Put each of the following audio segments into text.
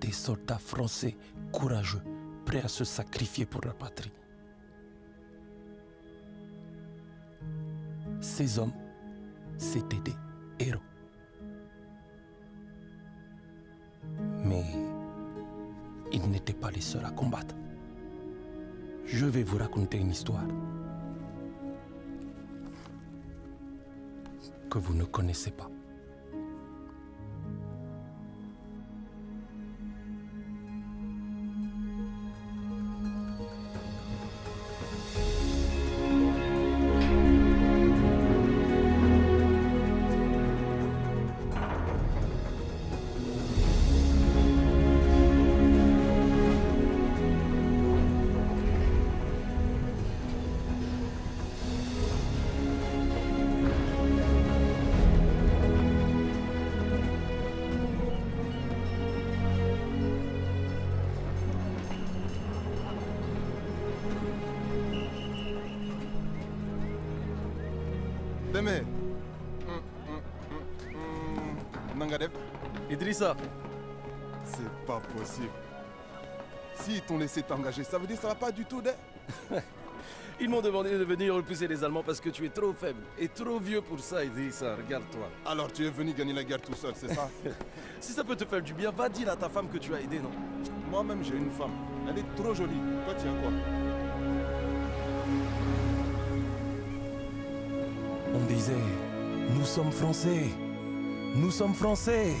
Des soldats français courageux, prêts à se sacrifier pour leur patrie. Ces hommes, c'étaient des héros. Mais ils n'étaient pas les seuls à combattre. Je vais vous raconter une histoire que vous ne connaissez pas. Deme. Hum, hum, hum, hum. Nangadef, Idrissa, c'est pas possible. S'ils t'ont laissé t'engager, ça veut dire que ça va pas du tout, de... ils m'ont demandé de venir repousser les Allemands parce que tu es trop faible et trop vieux pour ça, Idrissa. Regarde-toi. Alors tu es venu gagner la guerre tout seul, c'est ça? Si ça peut te faire du bien, va dire à ta femme que tu as aidé, non? Moi-même, j'ai une femme. Elle est trop jolie. Toi, tu as quoi? On disait, nous sommes français, nous sommes français.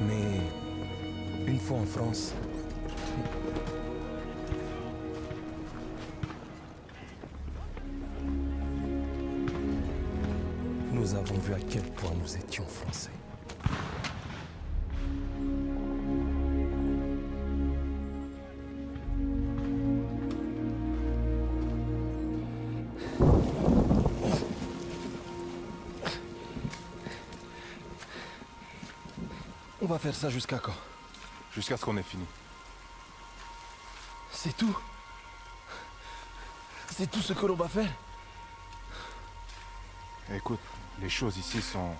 Mais une fois en France, nous avons vu à quel point nous étions français. Va faire ça jusqu'à quand Jusqu'à ce qu'on ait fini. C'est tout C'est tout ce que l'on va faire Écoute, les choses ici sont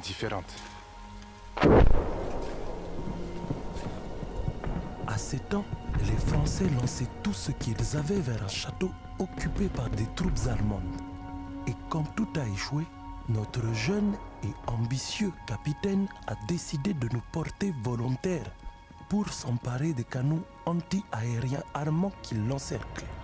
différentes. À ces temps, les Français lançaient tout ce qu'ils avaient vers un château occupé par des troupes allemandes. Et comme tout a échoué, notre jeune et ambitieux capitaine a décidé de nous porter volontaires pour s'emparer des canons anti-aériens armants qui l'encerclaient.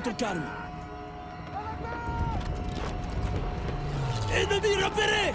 Garde ton calme. Ennemi repéré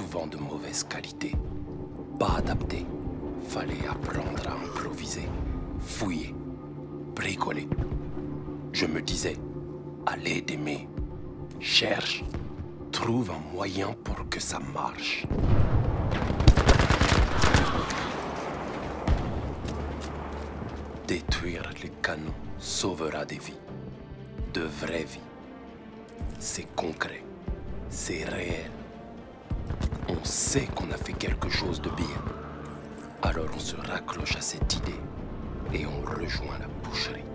souvent de mauvaise qualité, pas adapté. Fallait apprendre à improviser, fouiller, bricoler. Je me disais, allez d'aimer, cherche, trouve un moyen pour que ça marche. Détruire les canons sauvera des vies, de vraies vies. C'est concret, c'est réel. On sait qu'on a fait quelque chose de bien. Alors on se raccroche à cette idée et on rejoint la boucherie.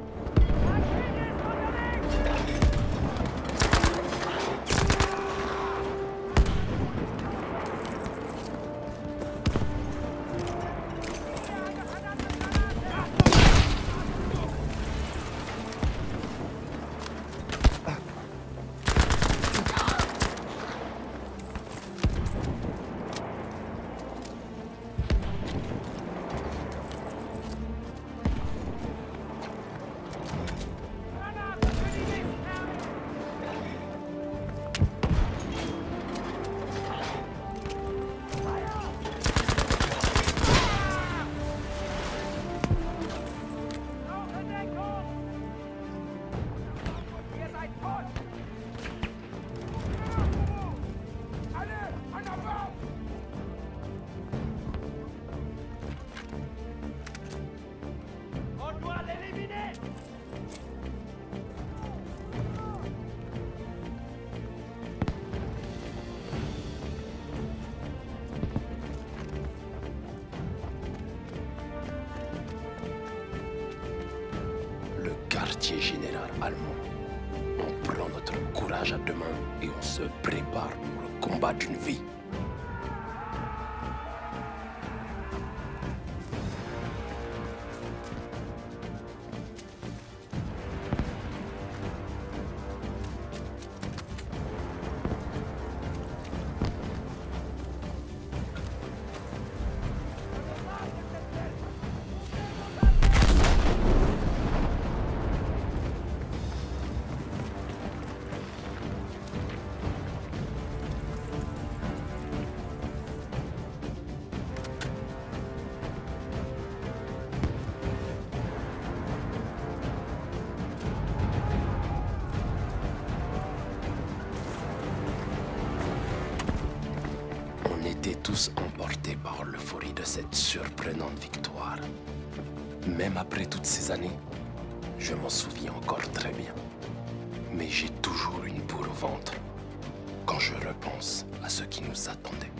pour le combat d'une vie. emporté par l'euphorie de cette surprenante victoire. Même après toutes ces années, je m'en souviens encore très bien. Mais j'ai toujours une boule au ventre quand je repense à ce qui nous attendait.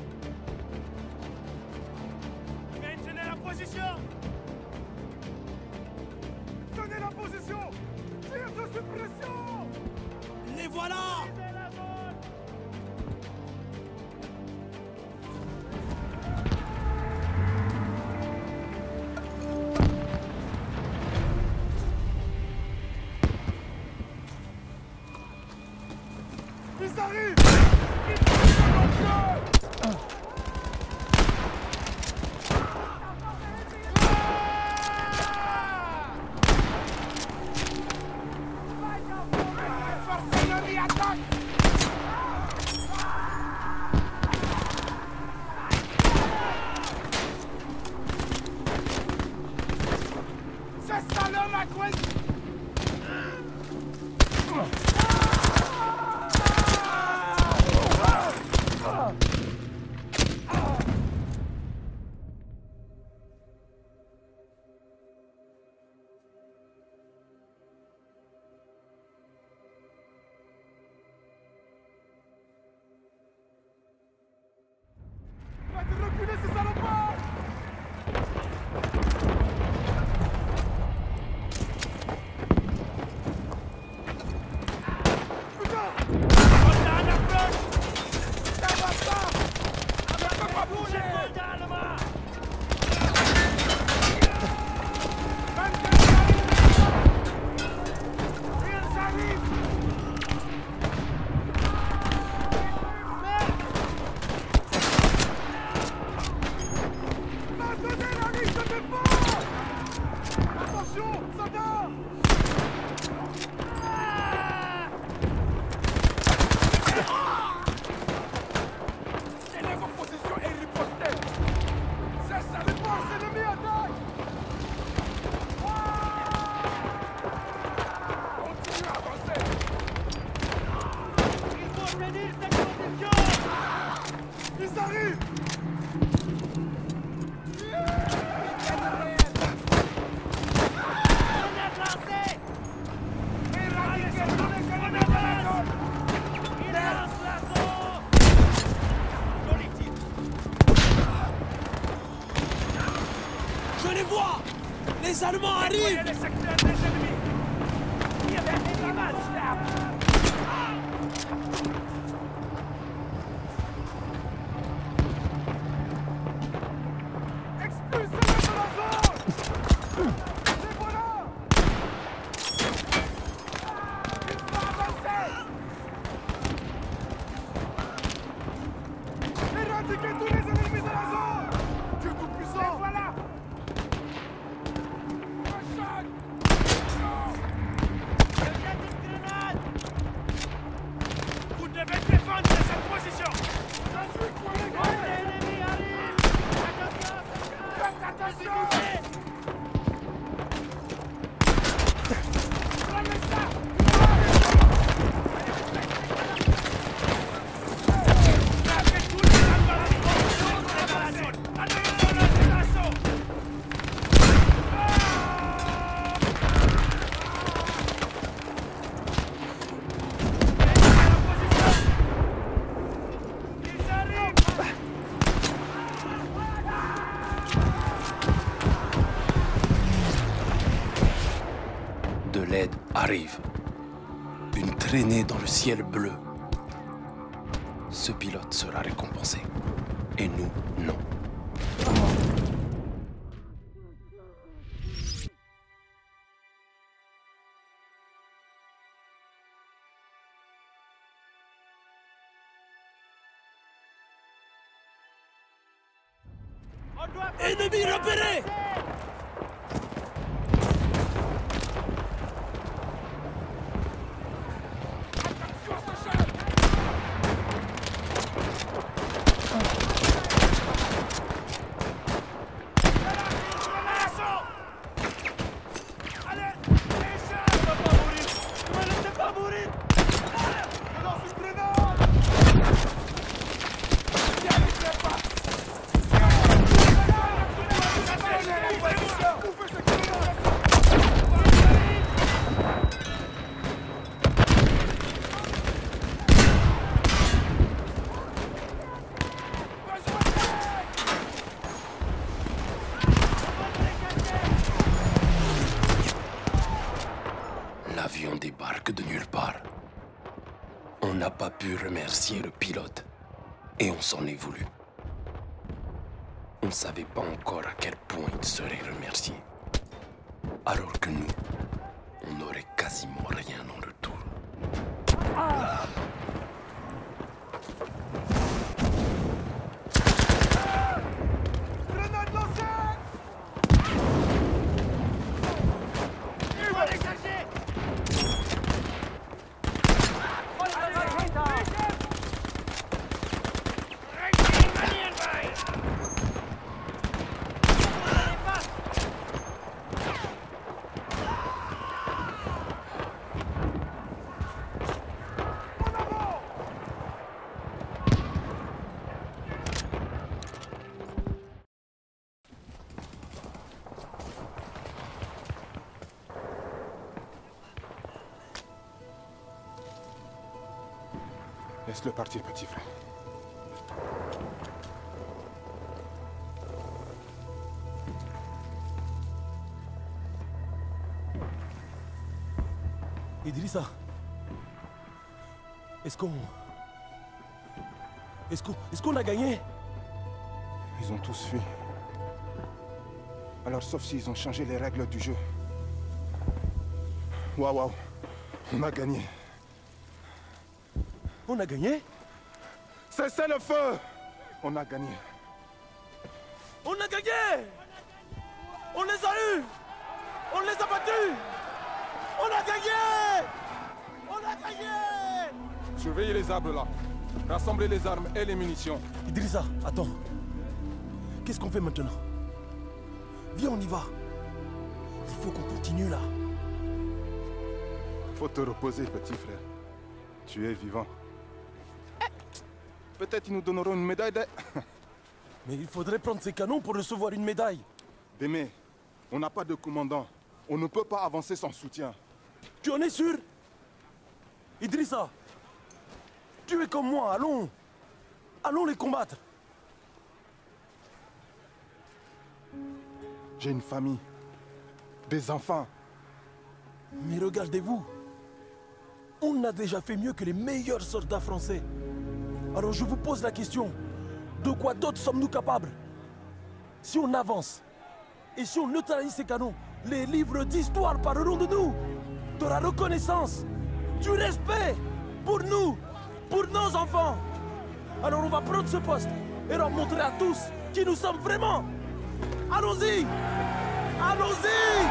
Ils arrivent Je les vois. Les Allemands arrivent. to get planète arrive. Une traînée dans le ciel bleu. Ce pilote sera récompensé. Et nous, non. Le pilote. Et on s'en est voulu. On ne savait pas encore à quel point il serait remercié. Alors que nous, Laisse-le partir, petit frère. Idrissa, est-ce qu'on... Est-ce qu'on est qu'on a gagné? Ils ont tous fui. Alors, sauf s'ils ont changé les règles du jeu. Waouh, waouh. On a gagné. On a gagné Cessez le feu On a gagné. On a gagné On les a eus On les a battus On a gagné On a gagné Surveillez les arbres là. Rassemblez les armes et les munitions. Idrissa, attends. Qu'est-ce qu'on fait maintenant? Viens, on y va. Il faut qu'on continue là. Faut te reposer, petit frère. Tu es vivant. Peut-être ils nous donneront une médaille de... Mais il faudrait prendre ces canons pour recevoir une médaille. Démé, on n'a pas de commandant. On ne peut pas avancer sans soutien. Tu en es sûr? Idrissa Tu es comme moi, allons Allons les combattre J'ai une famille. Des enfants. Mais regardez-vous On a déjà fait mieux que les meilleurs soldats français. Alors je vous pose la question. De quoi d'autre sommes-nous capables? Si on avance et si on neutralise ces canons, les livres d'histoire parleront de nous. De la reconnaissance, du respect pour nous, pour nos enfants. Alors on va prendre ce poste et leur montrer à tous qui nous sommes vraiment. Allons-y Allons-y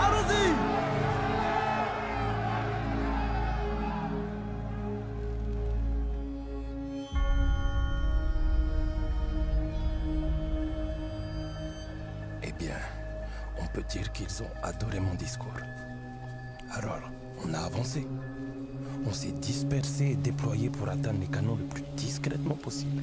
Allons-y Pour atteindre les canons le plus discrètement possible.